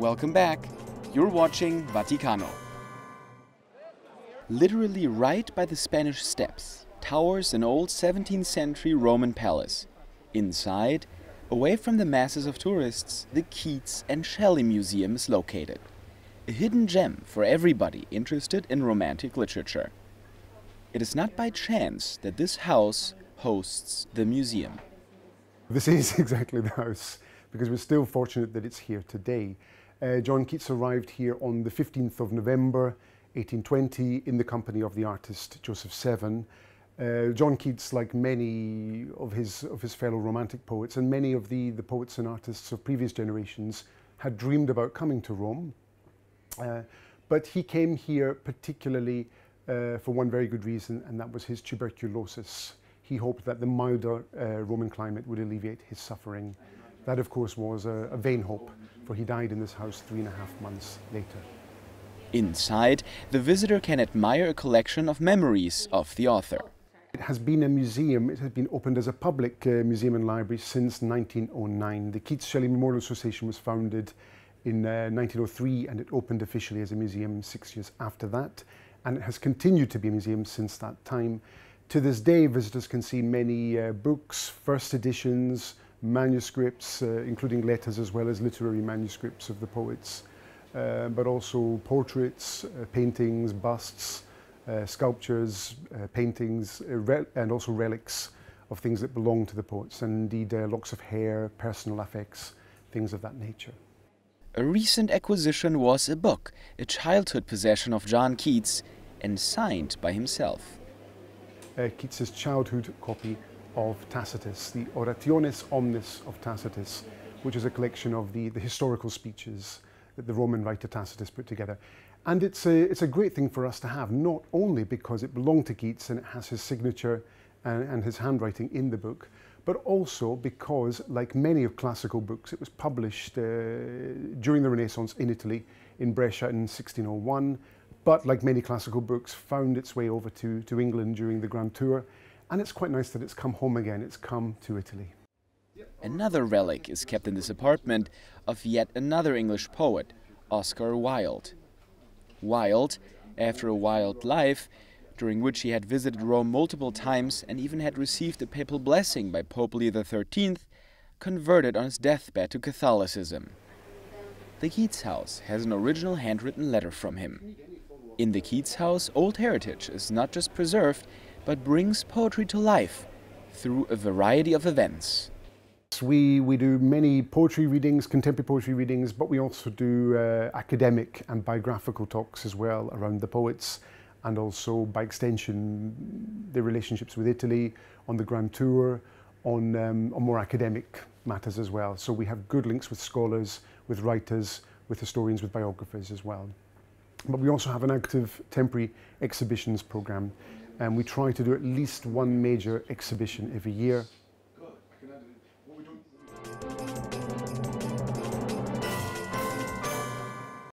Welcome back. You're watching Vaticano. Literally right by the Spanish Steps towers an old 17th century Roman palace. Inside, away from the masses of tourists, the Keats and Shelley Museum is located. A hidden gem for everybody interested in romantic literature. It is not by chance that this house hosts the museum. This is exactly the house because we're still fortunate that it's here today. Uh, John Keats arrived here on the 15th of November 1820 in the company of the artist Joseph Severn. Uh, John Keats, like many of his, of his fellow romantic poets and many of the, the poets and artists of previous generations, had dreamed about coming to Rome. Uh, but he came here particularly uh, for one very good reason, and that was his tuberculosis. He hoped that the milder uh, Roman climate would alleviate his suffering. That, of course, was a, a vain hope, for he died in this house three and a half months later. Inside, the visitor can admire a collection of memories of the author. It has been a museum, it has been opened as a public uh, museum and library since 1909. The Keats Shelley Memorial Association was founded in uh, 1903 and it opened officially as a museum six years after that and it has continued to be a museum since that time. To this day, visitors can see many uh, books, first editions, manuscripts, uh, including letters as well as literary manuscripts of the poets, uh, but also portraits, uh, paintings, busts, sculptures, paintings, and also relics of things that belong to the poets, and indeed locks of hair, personal effects, things of that nature. A recent acquisition was a book, a childhood possession of John Keats, and signed by himself. Uh, Keats's childhood copy of Tacitus, the Orationes Omnes of Tacitus, which is a collection of the, the historical speeches that the Roman writer Tacitus put together. And it's a, it's a great thing for us to have, not only because it belonged to Keats and it has his signature and, and his handwriting in the book, but also because, like many of classical books, it was published uh, during the Renaissance in Italy, in Brescia in 1601, but like many classical books, found its way over to, to England during the Grand Tour, and it's quite nice that it's come home again, it's come to Italy. Another relic is kept in this apartment of yet another English poet, Oscar Wilde. Wilde, after a wild life, during which he had visited Rome multiple times and even had received a papal blessing by Pope Leo XIII, converted on his deathbed to Catholicism. The Keats House has an original handwritten letter from him. In the Keats House, old heritage is not just preserved, but brings poetry to life through a variety of events. We, we do many poetry readings, contemporary poetry readings, but we also do uh, academic and biographical talks as well around the poets and also by extension the relationships with Italy on the Grand Tour, on, um, on more academic matters as well. So we have good links with scholars, with writers, with historians, with biographers as well. But we also have an active temporary exhibitions program and we try to do at least one major exhibition every year